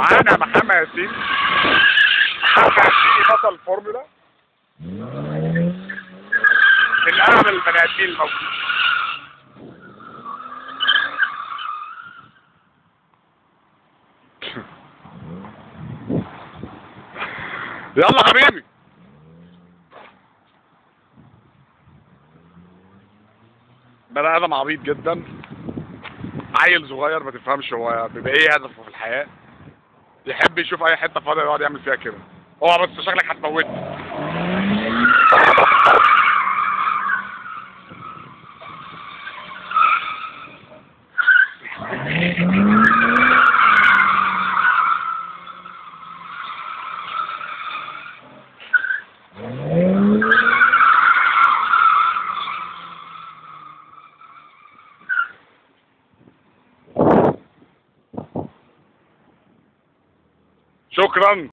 معانا محمد ياسين. محمد ياسين بطل فورمولا من اعلى البني ادمين الموجودين يلا حبيبي. بني آدم عبيط جدا. عيل صغير ما تفهمش هو بيبقى إيه هدفه في الحياة. يحب يشوف أي حتة فاضية يقعد يعمل فيها كده. هو بس شكلك هتموتني شكرا